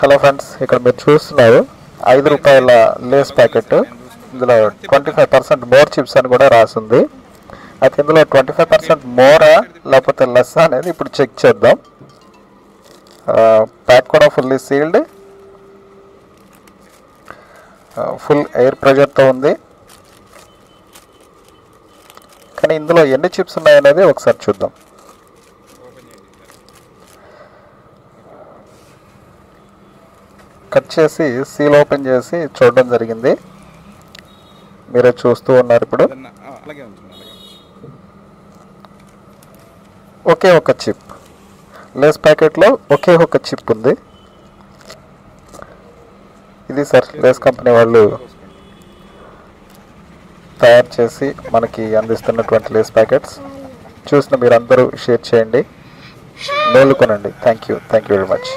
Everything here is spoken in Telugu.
హలో ఫ్రెండ్స్ ఇక్కడ మీరు చూస్తున్నారు ఐదు రూపాయల లేస్ ప్యాకెట్. ఇందులో twenty five percent more chips అని కూడా రాసింది. అయితే ఇందులో ట్వంటీ ఫైవ్ పర్సెంట్ మోరా లేకపోతే లెస్ అనేది ఇప్పుడు చెక్ చేద్దాం. ప్యాక్ కూడా ఫుల్లీ సీల్డ్. ఫుల్ ఎయిర్ ప్రెజర్తో ఉంది. కానీ ఇందులో ఎన్ని చిప్స్ ఉన్నాయనేది ఒకసారి చూద్దాం. కట్ చేసి సీల్ ఓపెన్ చేసి చూడడం జరిగింది. మీరే చూస్తూ ఉన్నారు ఇప్పుడు. ఒకే ఒక చిప్. లేస్ ప్యాకెట్లో ఒకే ఒక చిప్ ఉంది. ఇది సార్ లేస్ కంపెనీ వాళ్ళు తయారు చేసి మనకి అందిస్తున్నటువంటి లేస్ ప్యాకెట్స్. చూసిన మీరందరూ షేర్ చేయండి. మేలుకొనండి. Thank you thank you very much